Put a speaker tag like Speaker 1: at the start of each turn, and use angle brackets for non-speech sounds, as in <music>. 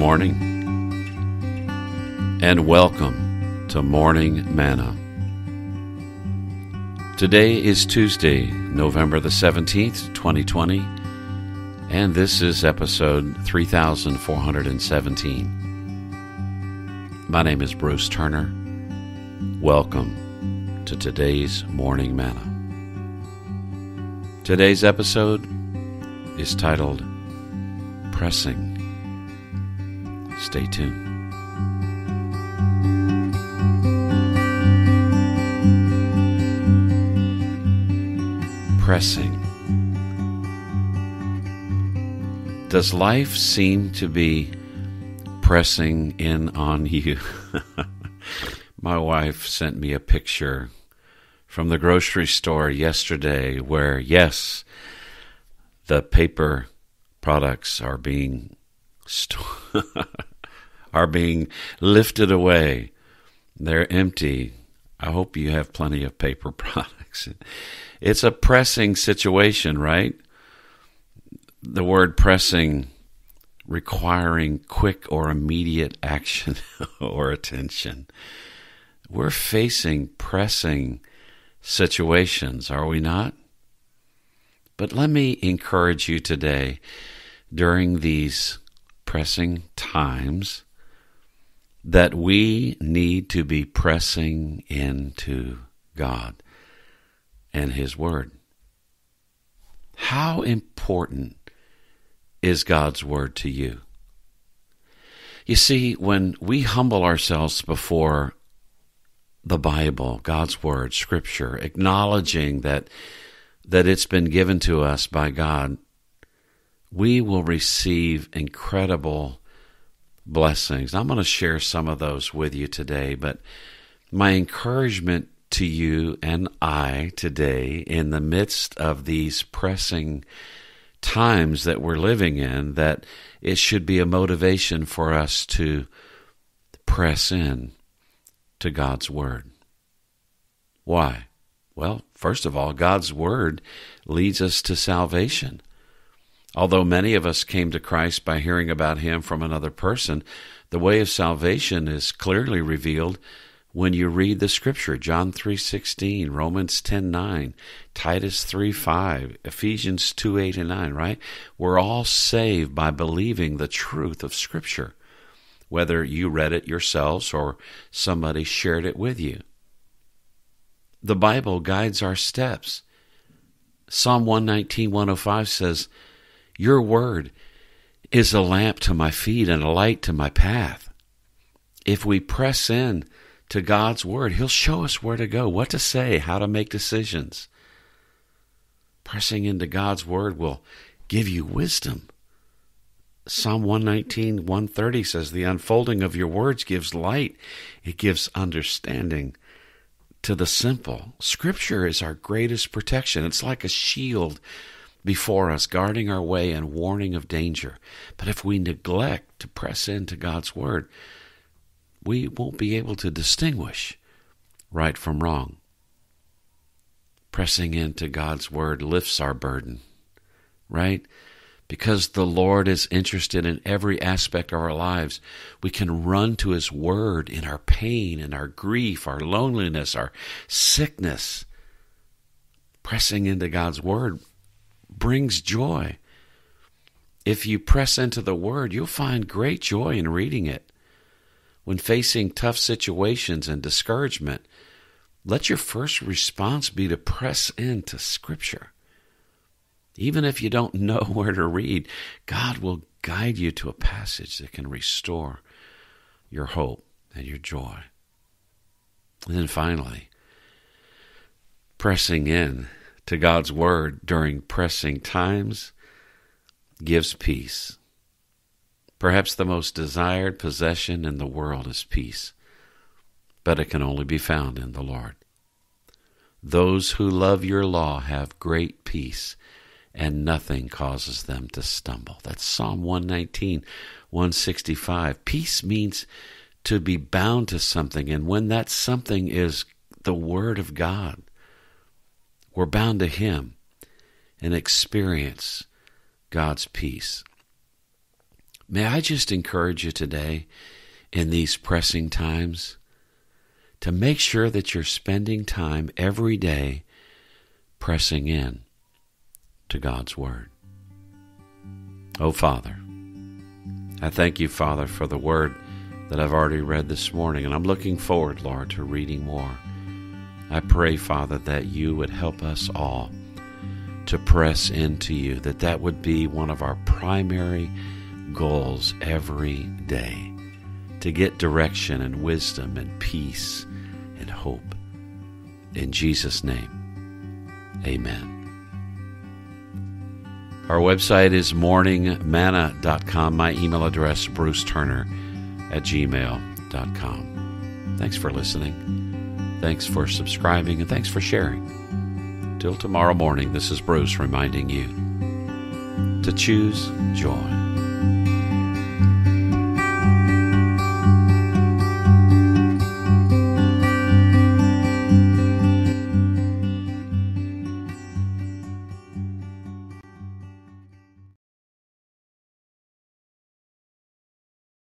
Speaker 1: Morning, and welcome to Morning Manna. Today is Tuesday, November the 17th, 2020, and this is episode 3417. My name is Bruce Turner. Welcome to today's Morning Manna. Today's episode is titled Pressing. Stay tuned. Pressing. Does life seem to be pressing in on you? <laughs> My wife sent me a picture from the grocery store yesterday where, yes, the paper products are being <laughs> st- are being lifted away. They're empty. I hope you have plenty of paper <laughs> products. It's a pressing situation, right? The word pressing requiring quick or immediate action <laughs> or attention. We're facing pressing situations, are we not? But let me encourage you today during these pressing times that we need to be pressing into God and His Word. How important is God's Word to you? You see, when we humble ourselves before the Bible, God's Word, Scripture, acknowledging that that it's been given to us by God, we will receive incredible blessings. I'm going to share some of those with you today, but my encouragement to you and I today in the midst of these pressing times that we're living in that it should be a motivation for us to press in to God's word. Why? Well, first of all, God's word leads us to salvation. Although many of us came to Christ by hearing about him from another person, the way of salvation is clearly revealed when you read the scripture John 3:16, Romans 10:9, Titus 3:5, Ephesians 2:8 and 9, right? We're all saved by believing the truth of scripture, whether you read it yourselves or somebody shared it with you. The Bible guides our steps. Psalm 119, 105 says, Your word is a lamp to my feet and a light to my path. If we press in to God's word, He'll show us where to go, what to say, how to make decisions. Pressing into God's word will give you wisdom. Psalm 119, 130 says, The unfolding of your words gives light, it gives understanding to the simple. Scripture is our greatest protection. It's like a shield before us, guarding our way and warning of danger. But if we neglect to press into God's Word, we won't be able to distinguish right from wrong. Pressing into God's Word lifts our burden, right? Because the Lord is interested in every aspect of our lives, we can run to His Word in our pain in our grief, our loneliness, our sickness. Pressing into God's Word brings joy. If you press into the Word, you'll find great joy in reading it. When facing tough situations and discouragement, let your first response be to press into Scripture. Even if you don't <laughs> know where to read, God will guide you to a passage that can restore your hope and your joy. And then finally, pressing in to God's Word during pressing times gives peace. Perhaps the most desired possession in the world is peace, but it can only be found in the Lord. Those who love your law have great peace and nothing causes them to stumble. That's Psalm 119, 165. Peace means to be bound to something, and when that something is the Word of God, we're bound to Him and experience God's peace. May I just encourage you today in these pressing times to make sure that you're spending time every day pressing in to God's Word. Oh, Father, I thank you, Father, for the Word that I've already read this morning, and I'm looking forward, Lord, to reading more. I pray, Father, that you would help us all to press into you, that that would be one of our primary goals every day to get direction and wisdom and peace and hope. In Jesus' name, amen. Our website is morningmanna.com. My email address, Bruce Turner at gmail.com. Thanks for listening. Thanks for subscribing and thanks for sharing. Till tomorrow morning, this is Bruce reminding you to choose joy.